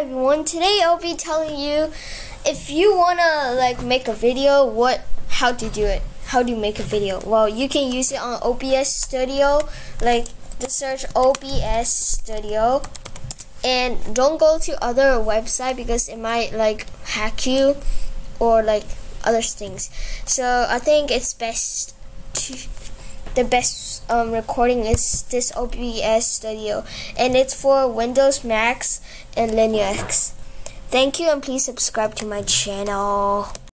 everyone, today I'll be telling you if you wanna like make a video, what how to do it. How do you make a video? Well, you can use it on OBS Studio, like the search OBS Studio, and don't go to other website because it might like hack you or like other things. So I think it's best to the best um, recording is this OBS Studio, and it's for Windows, Macs, and Linux. Thank you, and please subscribe to my channel.